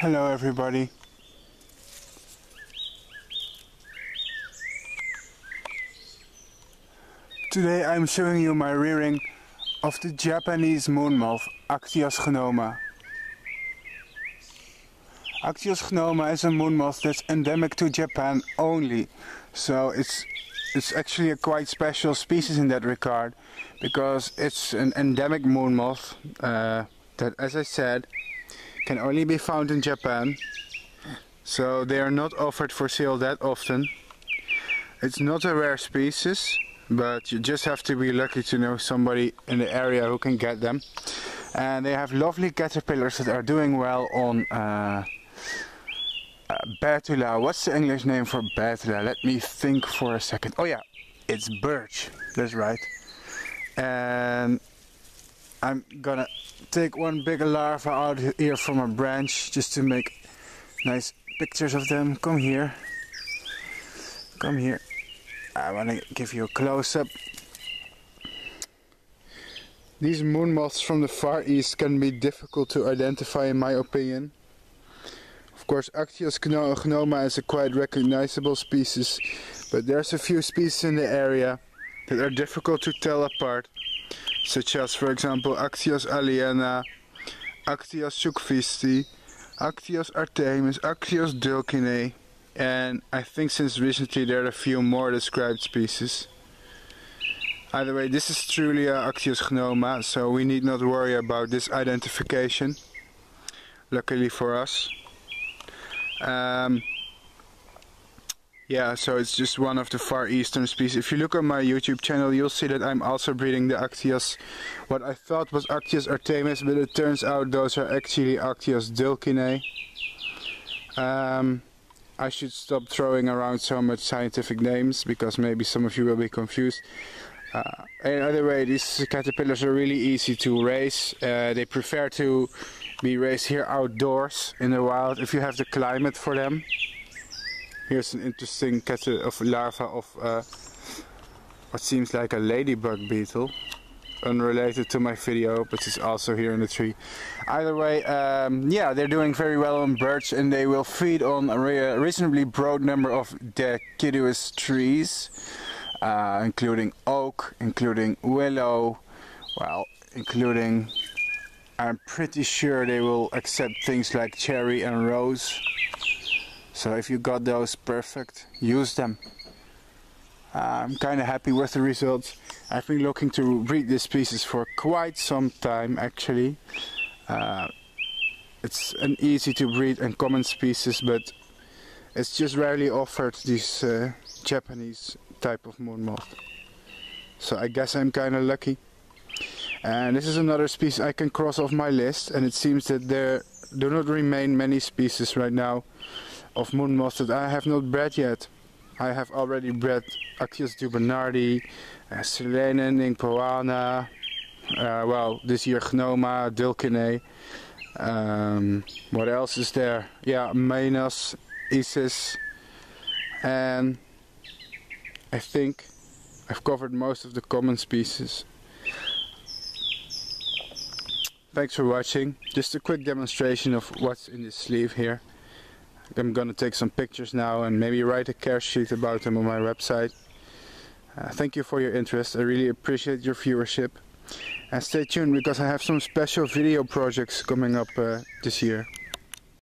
Hello everybody. Today I'm showing you my rearing of the Japanese moon moth Actias gnoma. Actias gnoma is a moon moth that's endemic to Japan only. So it's it's actually a quite special species in that regard because it's an endemic moon moth uh, that as I said can only be found in Japan so they are not offered for sale that often it's not a rare species but you just have to be lucky to know somebody in the area who can get them and they have lovely caterpillars that are doing well on uh, uh, Betula. What's the English name for Betula? Let me think for a second. Oh yeah, it's birch. That's right. And I'm gonna take one big larva out here from a branch just to make nice pictures of them. Come here. Come here. I want to give you a close-up. These moon moths from the Far East can be difficult to identify in my opinion. Of course Actias gnoma is a quite recognizable species, but there's a few species in the area that are difficult to tell apart, such as for example Actias aliena, Actias sjoeqvisti, Actias artemis, Actias dulcinea, and I think since recently there are a few more described species. Either way, this is truly Actias gnoma, so we need not worry about this identification, luckily for us. Um, yeah, so it's just one of the far eastern species. If you look on my YouTube channel, you'll see that I'm also breeding the Actias, what I thought was Actias artemis, but it turns out those are actually Actias dulcinea. Um, I should stop throwing around so much scientific names because maybe some of you will be confused. Uh, either way, these caterpillars are really easy to raise. Uh, they prefer to be raised here outdoors in the wild if you have the climate for them. Here's an interesting cat of larva of uh, what seems like a ladybug beetle unrelated to my video, but it's also here in the tree. Either way, um, yeah, they're doing very well on birch and they will feed on a re reasonably broad number of deciduous trees, uh, including oak, including willow, well, including, I'm pretty sure they will accept things like cherry and rose. So if you got those perfect, use them. I'm kind of happy with the results. I've been looking to breed this species for quite some time actually. Uh, it's an easy to breed and common species but it's just rarely offered this uh, Japanese type of moon moth. So I guess I'm kind of lucky. And this is another species I can cross off my list and it seems that there do not remain many species right now of moon that I have not bred yet. I have already bred Actias dubernardi, uh, Selene, Ningpoana, uh, well, this year Gnoma, Dulcinea. Um, what else is there? Yeah, Maenas, Isis, and I think I've covered most of the common species. Thanks for watching. Just a quick demonstration of what's in this sleeve here. I'm gonna take some pictures now and maybe write a care sheet about them on my website. Uh, thank you for your interest. I really appreciate your viewership. And stay tuned because I have some special video projects coming up uh, this year.